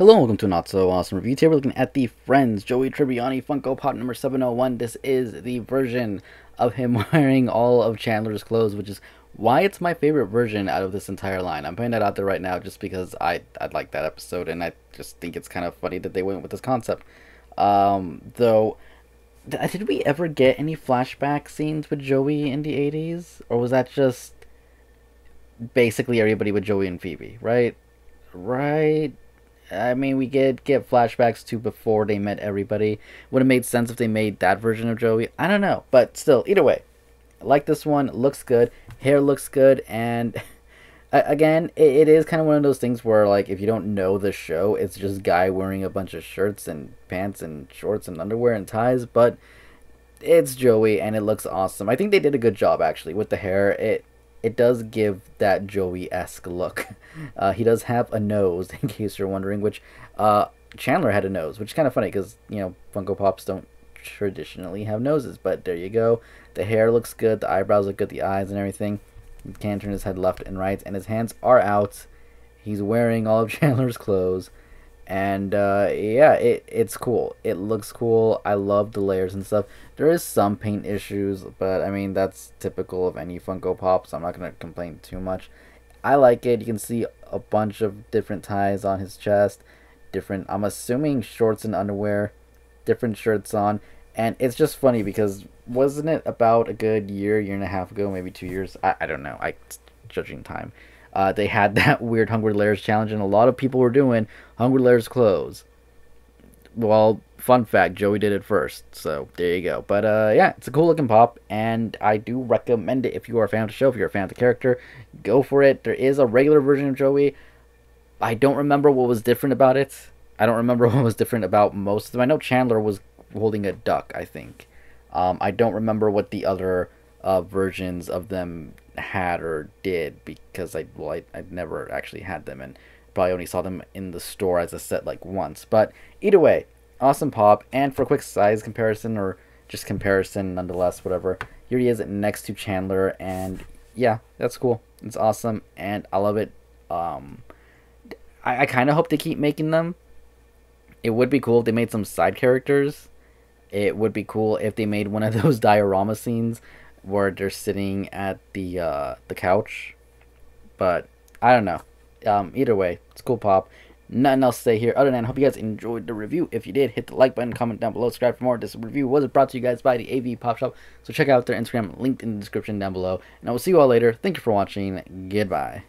Hello and welcome to not so awesome review. Today we're looking at the Friends Joey Tribbiani Funko Pop number 701. This is the version of him wearing all of Chandler's clothes, which is why it's my favorite version out of this entire line. I'm putting that out there right now just because I, I like that episode and I just think it's kind of funny that they went with this concept. Um, though, did we ever get any flashback scenes with Joey in the 80s? Or was that just basically everybody with Joey and Phoebe, right? Right? I mean, we get get flashbacks to before they met everybody. Would have made sense if they made that version of Joey. I don't know, but still, either way, I like this one. Looks good. Hair looks good, and again, it, it is kind of one of those things where, like, if you don't know the show, it's just guy wearing a bunch of shirts and pants and shorts and underwear and ties, but it's Joey, and it looks awesome. I think they did a good job actually with the hair. It it does give that Joey esque look. Uh, he does have a nose, in case you're wondering, which uh, Chandler had a nose, which is kind of funny because, you know, Funko Pops don't traditionally have noses, but there you go. The hair looks good, the eyebrows look good, the eyes and everything. He can turn his head left and right, and his hands are out. He's wearing all of Chandler's clothes and uh, yeah, it it's cool. It looks cool. I love the layers and stuff. There is some paint issues, but I mean that's typical of any Funko Pop, so I'm not gonna complain too much. I like it. You can see a bunch of different ties on his chest, different. I'm assuming shorts and underwear, different shirts on, and it's just funny because wasn't it about a good year, year and a half ago, maybe two years? I, I don't know. I judging time uh, they had that weird Hundred Layers challenge, and a lot of people were doing Hundred Layers clothes. Well, fun fact, Joey did it first, so there you go. But uh, yeah, it's a cool looking pop, and I do recommend it if you are a fan of the show, if you're a fan of the character, go for it. There is a regular version of Joey. I don't remember what was different about it. I don't remember what was different about most of them. I know Chandler was holding a duck, I think. Um, I don't remember what the other uh, versions of them had or did because I well I, I never actually had them and probably only saw them in the store as a set like once. But either way, awesome pop. And for a quick size comparison or just comparison nonetheless, whatever. Here he is next to Chandler, and yeah, that's cool. It's awesome, and I love it. Um, I, I kind of hope they keep making them. It would be cool if they made some side characters. It would be cool if they made one of those diorama scenes where they're sitting at the uh, the couch. But I don't know. Um, either way, it's cool pop. Nothing else to say here other than I hope you guys enjoyed the review. If you did, hit the like button, comment down below, subscribe for more. This review was brought to you guys by the AV Pop Shop. So check out their Instagram linked in the description down below. And I will see you all later. Thank you for watching. Goodbye.